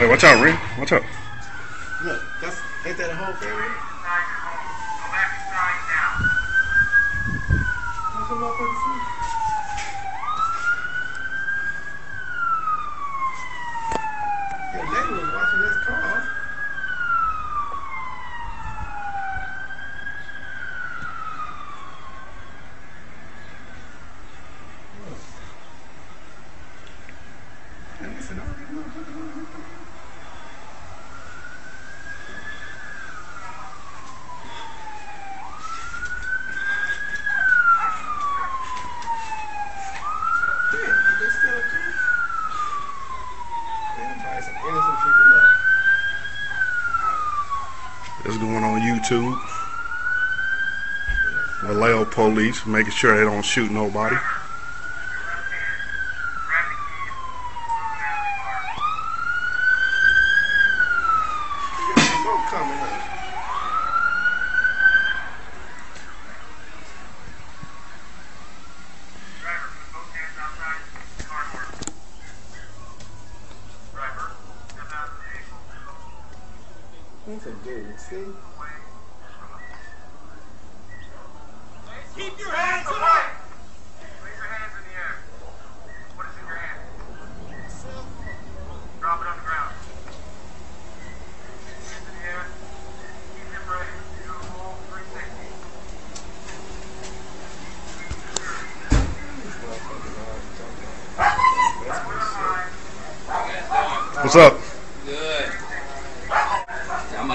Hey, watch out, Ren. Watch out. Look, that's ain't that a whole family? What's the motherfucker see? Your lady was watching this car. And listen, I already know. They still a. It's going on YouTube. Vallejo police making sure they don't shoot nobody. He's a dude, see? Keep your hands up! Raise your hands in the air. What is in your hand? Drop it on the ground. Hands in the air. Keep them ready. Do a full 360. What's up?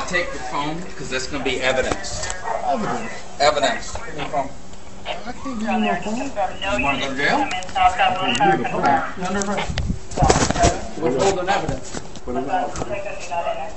Good. I'm gonna take the phone because that's gonna be evidence. Evidence. Evidence. I can't give you my phone. You wanna go to jail? We're holding evidence. Put it on.